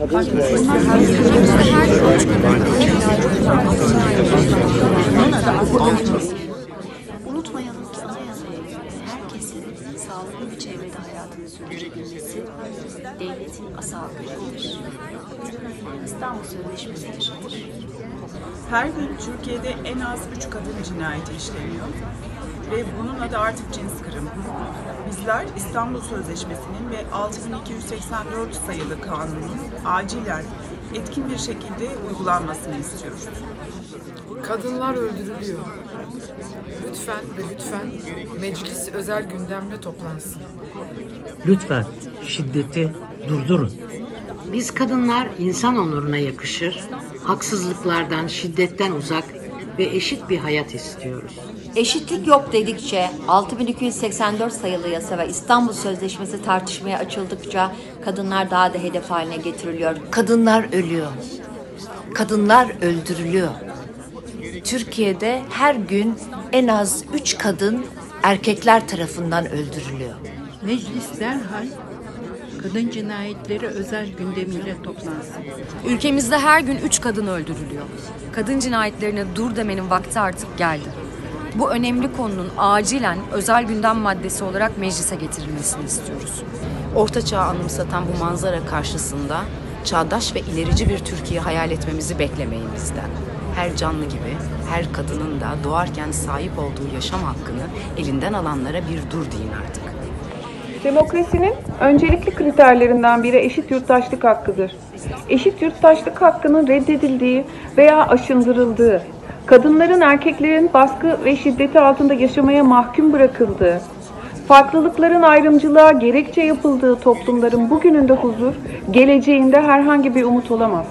Unutmayalım ki herkesin sağlıklı bir çevrede hayatını sürdürebilmesi devletin asal görevidir. İstanbul Sözleşmesi eşittir. Her gün Türkiye'de en az 3 kadın cinayeti işleniyor ve bunun adı artık cins kırım. Bizler İstanbul Sözleşmesi'nin ve 6284 sayılı kanunun acilen etkin bir şekilde uygulanmasını istiyoruz. Kadınlar öldürülüyor. Lütfen ve lütfen meclis özel gündemle toplansın. Lütfen şiddeti durdurun. Biz kadınlar insan onuruna yakışır, haksızlıklardan, şiddetten uzak ve eşit bir hayat istiyoruz. Eşitlik yok dedikçe 6284 sayılı yasa ve İstanbul Sözleşmesi tartışmaya açıldıkça kadınlar daha da hedef haline getiriliyor. Kadınlar ölüyor. Kadınlar öldürülüyor. Türkiye'de her gün en az üç kadın erkekler tarafından öldürülüyor. Meclis derhal kadın cinayetleri özel gündemiyle toplansın. Ülkemizde her gün üç kadın öldürülüyor. Kadın cinayetlerine dur demenin vakti artık geldi. Bu önemli konunun acilen özel gündem maddesi olarak meclise getirilmesini istiyoruz. Orta çağ anımsatan bu manzara karşısında çağdaş ve ilerici bir Türkiye hayal etmemizi beklemeyin bizden. Her canlı gibi her kadının da doğarken sahip olduğu yaşam hakkını elinden alanlara bir dur deyin artık. Demokrasinin öncelikli kriterlerinden biri eşit yurttaşlık hakkıdır. Eşit yurttaşlık hakkının reddedildiği veya aşındırıldığı, kadınların erkeklerin baskı ve şiddeti altında yaşamaya mahkum bırakıldığı, farklılıkların ayrımcılığa gerekçe yapıldığı toplumların bugününde huzur, geleceğinde herhangi bir umut olamaz.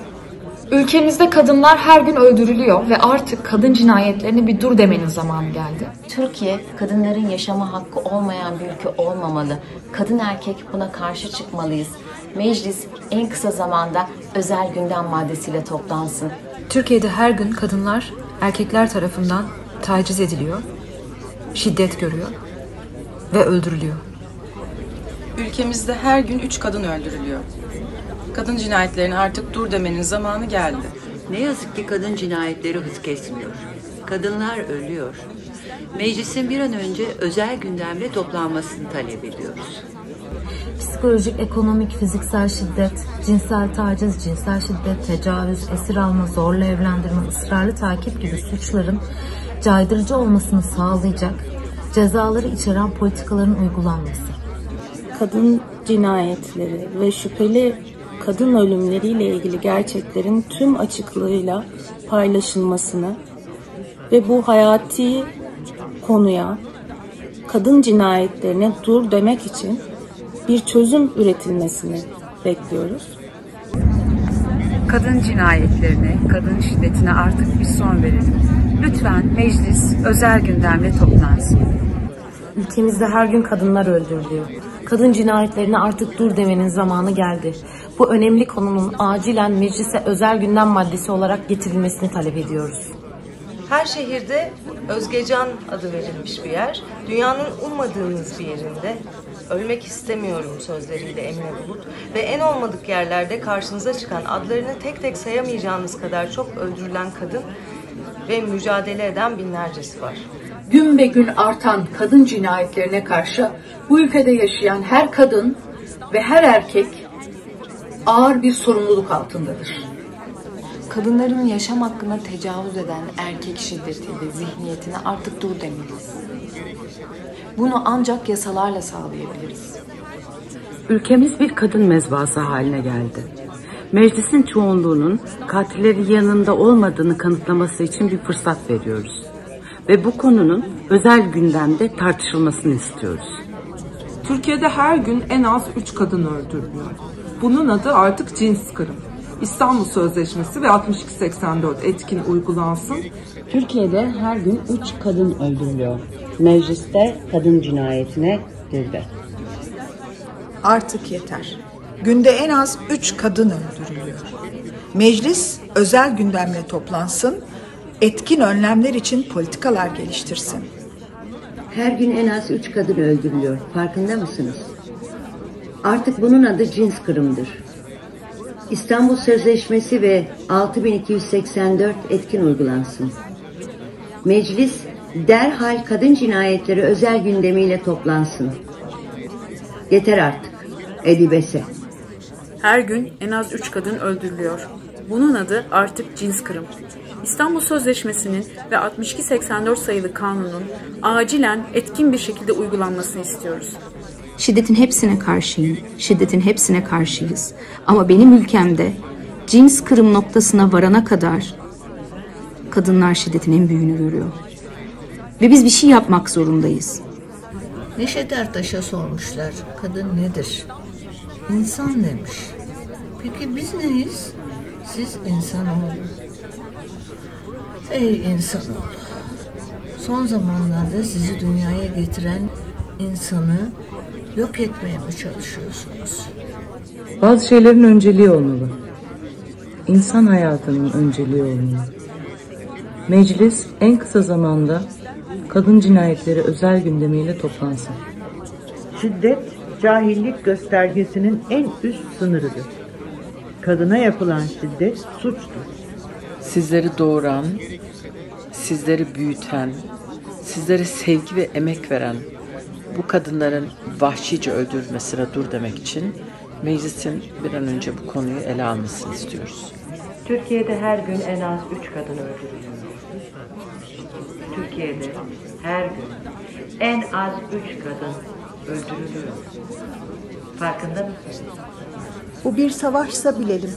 Ülkemizde kadınlar her gün öldürülüyor ve artık kadın cinayetlerine bir dur demenin zamanı geldi. Türkiye kadınların yaşama hakkı olmayan bir ülke olmamalı. Kadın erkek buna karşı çıkmalıyız. Meclis en kısa zamanda özel gündem maddesiyle toplansın. Türkiye'de her gün kadınlar erkekler tarafından taciz ediliyor, şiddet görüyor ve öldürülüyor. Ülkemizde her gün üç kadın öldürülüyor. Kadın cinayetlerine artık dur demenin zamanı geldi. Ne yazık ki kadın cinayetleri hız kesmiyor. Kadınlar ölüyor. Meclisin bir an önce özel gündemle toplanmasını talep ediyoruz. Psikolojik, ekonomik, fiziksel şiddet, cinsel taciz, cinsel şiddet, tecavüz, esir alma, zorla evlendirme, ısrarlı takip gibi suçların caydırıcı olmasını sağlayacak cezaları içeren politikaların uygulanması. Kadın cinayetleri ve şüpheli kadın ölümleriyle ilgili gerçeklerin tüm açıklığıyla paylaşılmasını ve bu hayati konuya kadın cinayetlerine dur demek için bir çözüm üretilmesini bekliyoruz. Kadın cinayetlerine, kadın şiddetine artık bir son verelim. Lütfen meclis özel gündemle toplansın. Ülkemizde her gün kadınlar öldürülüyor. Kadın cinayetlerine artık dur demenin zamanı geldi. Bu önemli konunun acilen meclise özel gündem maddesi olarak getirilmesini talep ediyoruz. Her şehirde Özgecan adı verilmiş bir yer. Dünyanın ummadığınız bir yerinde ölmek istemiyorum sözleriyle Emine Bulut ve en olmadık yerlerde karşınıza çıkan adlarını tek tek sayamayacağınız kadar çok öldürülen kadın ve mücadele eden binlercesi var. Gün be gün artan kadın cinayetlerine karşı bu ülkede yaşayan her kadın ve her erkek ağır bir sorumluluk altındadır. Kadınların yaşam hakkına tecavüz eden erkek şiddeti ve zihniyetine artık dur demeliyiz. Bunu ancak yasalarla sağlayabiliriz. Ülkemiz bir kadın mezbası haline geldi. Meclisin çoğunluğunun katilleri yanında olmadığını kanıtlaması için bir fırsat veriyoruz. Ve bu konunun özel gündemde tartışılmasını istiyoruz. Türkiye'de her gün en az 3 kadın öldürülüyor. Bunun adı artık cins kırım. İstanbul Sözleşmesi ve 6284 etkin uygulansın. Türkiye'de her gün 3 kadın öldürülüyor. Mecliste kadın cinayetine girdi. Artık yeter. Günde en az 3 kadın öldürülüyor. Meclis özel gündemle toplansın, etkin önlemler için politikalar geliştirsin. Her gün en az 3 kadın öldürülüyor. Farkında mısınız? Artık bunun adı cins kırımdır. İstanbul Sözleşmesi ve 6284 etkin uygulansın. Meclis derhal kadın cinayetleri özel gündemiyle toplansın. Yeter artık. Edibese. Her gün en az 3 kadın öldürülüyor. Bunun adı artık cins kırım. İstanbul Sözleşmesi'nin ve 6284 sayılı kanunun acilen etkin bir şekilde uygulanmasını istiyoruz. Şiddetin hepsine karşıyım. Şiddetin hepsine karşıyız. Ama benim ülkemde cins kırım noktasına varana kadar kadınlar şiddetin en büyüğünü görüyor. Ve biz bir şey yapmak zorundayız. Neşet Ertaş'a sormuşlar, kadın nedir? İnsan demiş. Peki biz neyiz? Siz insanoğlu. Ey insanoğlu. Son zamanlarda sizi dünyaya getiren insanı yok etmeye mi çalışıyorsunuz? Bazı şeylerin önceliği olmalı. İnsan hayatının önceliği olmalı. Meclis en kısa zamanda kadın cinayetleri özel gündemiyle toplansın. Şiddet, cahillik göstergesinin en üst sınırıdır. Kadına yapılan şiddet suçtur. Sizleri doğuran, sizleri büyüten, sizlere sevgi ve emek veren bu kadınların vahşice öldürülmesine dur demek için meclisin bir an önce bu konuyu ele almasını istiyoruz. Türkiye'de her gün en az üç kadın öldürülüyor. Türkiye'de her gün en az üç kadın öldürülüyor. Farkında mısın? Bu bir savaşsa bilelim.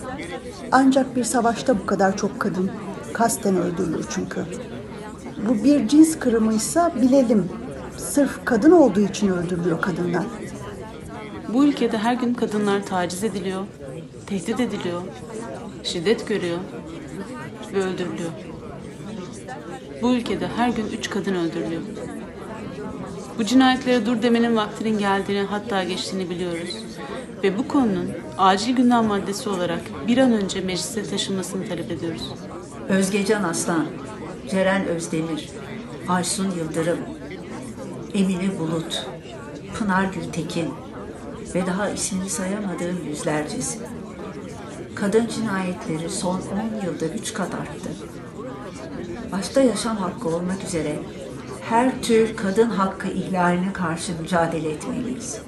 Ancak bir savaşta bu kadar çok kadın kasten öldürülür çünkü. Bu bir cins kırımıysa bilelim. Sırf kadın olduğu için öldürülüyor kadınlar. Bu ülkede her gün kadınlar taciz ediliyor, tehdit ediliyor, şiddet görüyor ve öldürülüyor. Bu ülkede her gün üç kadın öldürülüyor. Bu cinayetlere dur demenin vaktinin geldiğini hatta geçtiğini biliyoruz. Ve bu konunun acil gündem maddesi olarak bir an önce meclise taşınmasını talep ediyoruz. Özgecan Aslan, Ceren Özdemir, Aysun Yıldırım, Emine Bulut, Pınar Gültekin ve daha ismini sayamadığım yüzlercesi. Kadın cinayetleri son 10 yılda 3 kat arttı. Başta yaşam hakkı olmak üzere her tür kadın hakkı ihlaline karşı mücadele etmeliyiz.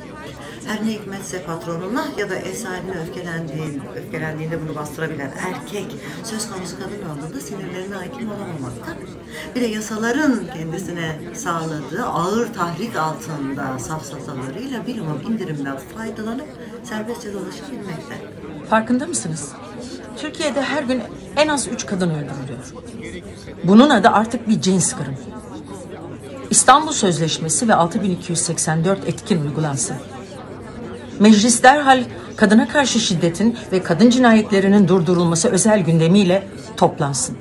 Her ne hikmetse patronuna ya da eserine öfkelendiği, öfkelendiğinde bunu bastırabilen erkek söz konusu kadın olduğunda sinirlerine hakim olamamakta. Bir de yasaların kendisine sağladığı ağır tahrik altında safsatalarıyla bilumum indirimden faydalanıp serbestçe dolaşabilmekte. Farkında mısınız? Türkiye'de her gün en az üç kadın öldürülüyor. Bunun adı artık bir cins kırım. İstanbul Sözleşmesi ve 6284 etkin uygulansın. Meclis derhal kadına karşı şiddetin ve kadın cinayetlerinin durdurulması özel gündemiyle toplansın.